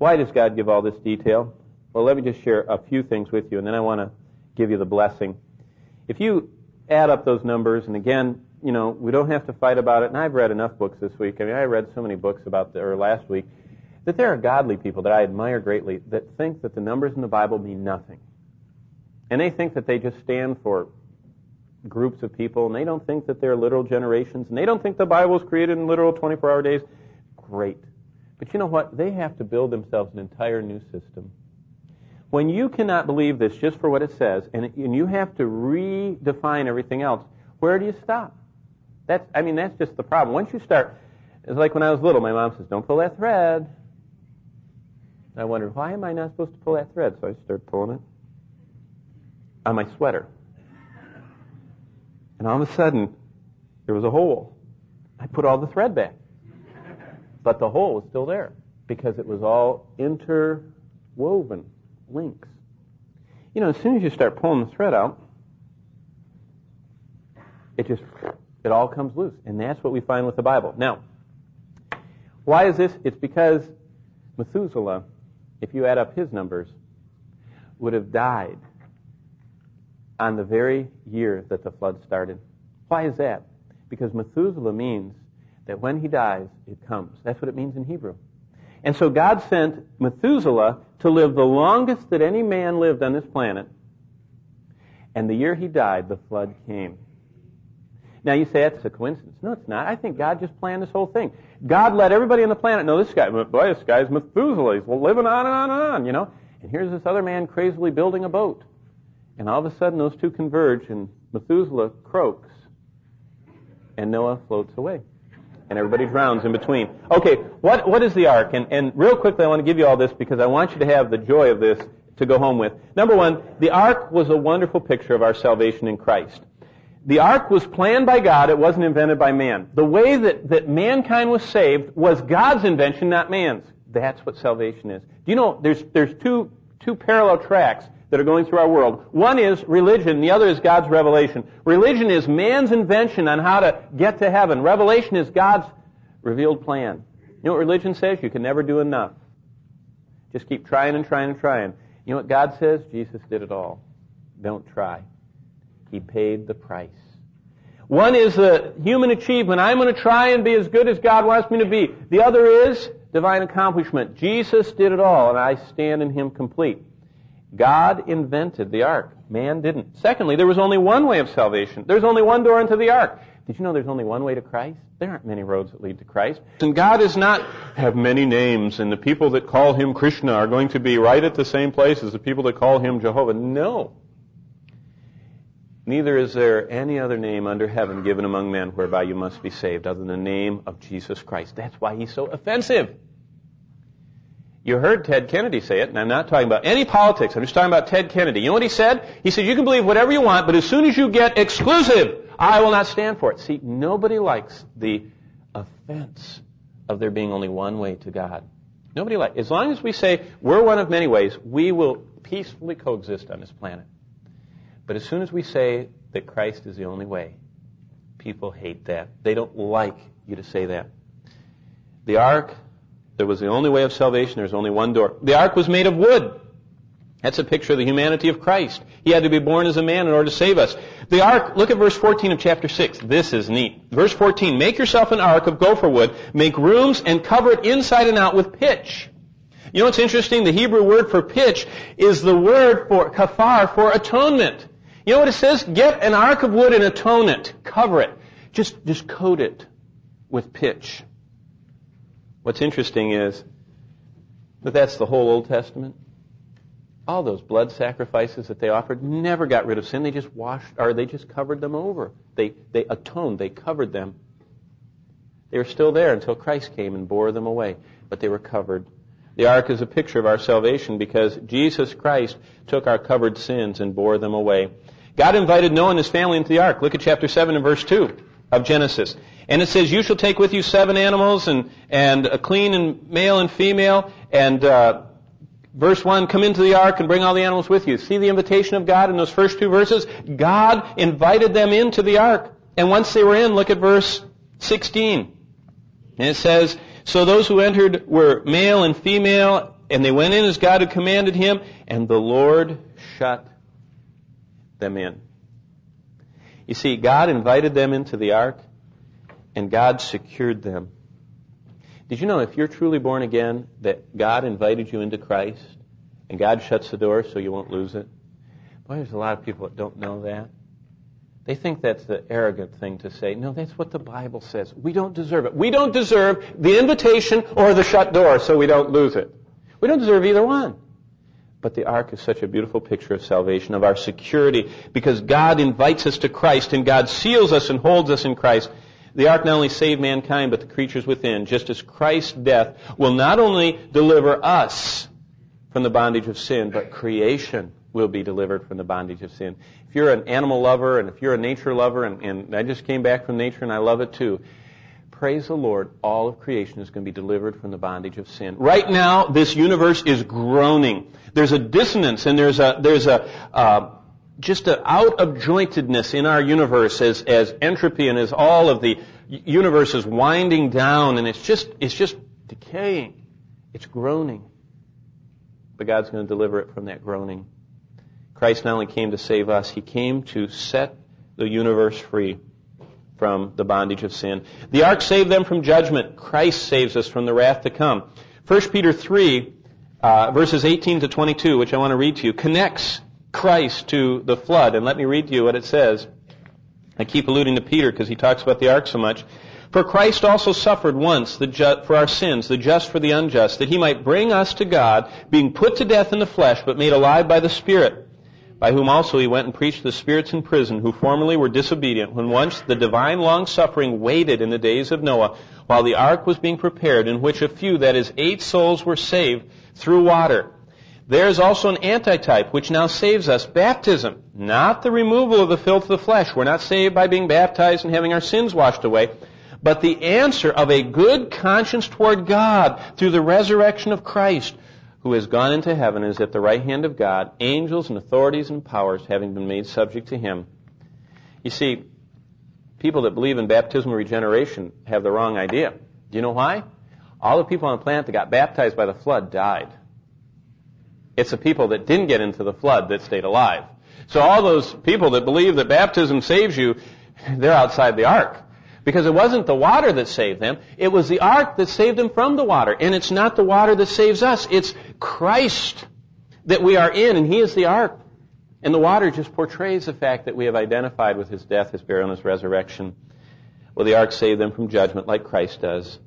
Why does God give all this detail? Well, let me just share a few things with you, and then I want to give you the blessing. If you add up those numbers, and again, you know, we don't have to fight about it, and I've read enough books this week. I mean, I read so many books about the, or last week, that there are godly people that I admire greatly that think that the numbers in the Bible mean nothing. And they think that they just stand for groups of people, and they don't think that they're literal generations, and they don't think the Bible was created in literal 24 hour days. Great. But you know what? They have to build themselves an entire new system. When you cannot believe this just for what it says, and, and you have to redefine everything else, where do you stop? That's, I mean, that's just the problem. Once you start, it's like when I was little, my mom says, don't pull that thread. I wondered, why am I not supposed to pull that thread? So I started pulling it on my sweater. And all of a sudden, there was a hole. I put all the thread back. But the hole was still there because it was all interwoven links. You know, as soon as you start pulling the thread out, it just, it all comes loose. And that's what we find with the Bible. Now, why is this? It's because Methuselah, if you add up his numbers, would have died on the very year that the flood started. Why is that? Because Methuselah means that when he dies, it comes. That's what it means in Hebrew. And so God sent Methuselah to live the longest that any man lived on this planet. And the year he died, the flood came. Now you say that's a coincidence. No, it's not. I think God just planned this whole thing. God let everybody on the planet know this guy, boy, this guy's Methuselah. He's living on and on and on, you know. And here's this other man crazily building a boat. And all of a sudden, those two converge, and Methuselah croaks, and Noah floats away. And everybody drowns in between. Okay, what, what is the ark? And, and real quickly, I want to give you all this because I want you to have the joy of this to go home with. Number one, the ark was a wonderful picture of our salvation in Christ. The ark was planned by God, it wasn't invented by man. The way that, that mankind was saved was God's invention, not man's. That's what salvation is. Do you know, there's, there's two, two parallel tracks that are going through our world. One is religion, the other is God's revelation. Religion is man's invention on how to get to heaven. Revelation is God's revealed plan. You know what religion says? You can never do enough. Just keep trying and trying and trying. You know what God says? Jesus did it all. Don't try. He paid the price. One is a human achievement. I'm going to try and be as good as God wants me to be. The other is divine accomplishment. Jesus did it all, and I stand in Him complete. God invented the ark. Man didn't. Secondly, there was only one way of salvation. There's only one door into the ark. Did you know there's only one way to Christ? There aren't many roads that lead to Christ. And God does not have many names, and the people that call him Krishna are going to be right at the same place as the people that call him Jehovah. No. Neither is there any other name under heaven given among men whereby you must be saved other than the name of Jesus Christ. That's why he's so offensive. You heard Ted Kennedy say it, and I'm not talking about any politics. I'm just talking about Ted Kennedy. You know what he said? He said, you can believe whatever you want, but as soon as you get exclusive, I will not stand for it. See, nobody likes the offense of there being only one way to God. Nobody likes, as long as we say we're one of many ways, we will peacefully coexist on this planet. But as soon as we say that Christ is the only way, people hate that. They don't like you to say that. The ark there was the only way of salvation. There's only one door. The ark was made of wood. That's a picture of the humanity of Christ. He had to be born as a man in order to save us. The ark, look at verse 14 of chapter 6. This is neat. Verse 14, make yourself an ark of gopher wood, make rooms and cover it inside and out with pitch. You know what's interesting? The Hebrew word for pitch is the word for kafar, for atonement. You know what it says? Get an ark of wood and atone it. Cover it. Just, just coat it with pitch. What's interesting is that that's the whole Old Testament. All those blood sacrifices that they offered never got rid of sin. They just washed, or they just covered them over. They, they atoned. They covered them. They were still there until Christ came and bore them away, but they were covered. The ark is a picture of our salvation because Jesus Christ took our covered sins and bore them away. God invited Noah and his family into the ark. Look at chapter 7 and verse 2 of Genesis. And it says, you shall take with you seven animals and, and a clean and male and female. And, uh, verse 1, come into the ark and bring all the animals with you. See the invitation of God in those first two verses? God invited them into the ark. And once they were in, look at verse 16. And it says, so those who entered were male and female, and they went in as God had commanded him, and the Lord shut them in. You see, God invited them into the ark, and God secured them. Did you know if you're truly born again that God invited you into Christ, and God shuts the door so you won't lose it? Boy, there's a lot of people that don't know that. They think that's the arrogant thing to say. No, that's what the Bible says. We don't deserve it. We don't deserve the invitation or the shut door so we don't lose it. We don't deserve either one. But the ark is such a beautiful picture of salvation, of our security, because God invites us to Christ and God seals us and holds us in Christ. The ark not only saved mankind, but the creatures within, just as Christ's death will not only deliver us from the bondage of sin, but creation will be delivered from the bondage of sin. If you're an animal lover and if you're a nature lover, and, and I just came back from nature and I love it too, praise the Lord, all of creation is going to be delivered from the bondage of sin. Right now, this universe is groaning. There's a dissonance and there's a, there's a, uh, just an out of jointedness in our universe as, as entropy and as all of the universe is winding down and it's just, it's just decaying. It's groaning. But God's going to deliver it from that groaning. Christ not only came to save us, He came to set the universe free from the bondage of sin. The ark saved them from judgment. Christ saves us from the wrath to come. 1 Peter 3, uh, verses 18 to 22, which I want to read to you, connects Christ to the flood. And let me read to you what it says. I keep alluding to Peter because he talks about the ark so much. For Christ also suffered once ju- for our sins, the just for the unjust, that he might bring us to God, being put to death in the flesh, but made alive by the Spirit by whom also he went and preached the spirits in prison who formerly were disobedient when once the divine long suffering waited in the days of Noah while the ark was being prepared in which a few, that is eight souls were saved through water. There is also an antitype which now saves us, baptism, not the removal of the filth of the flesh. We're not saved by being baptized and having our sins washed away, but the answer of a good conscience toward God through the resurrection of Christ who has gone into heaven is at the right hand of God, angels and authorities and powers having been made subject to him. You see, people that believe in baptismal regeneration have the wrong idea. Do you know why? All the people on the planet that got baptized by the flood died. It's the people that didn't get into the flood that stayed alive. So all those people that believe that baptism saves you, they're outside the ark. Because it wasn't the water that saved them, it was the ark that saved them from the water. And it's not the water that saves us, it's Christ that we are in, and He is the ark. And the water just portrays the fact that we have identified with His death, His burial, and His resurrection. Will the ark save them from judgment like Christ does.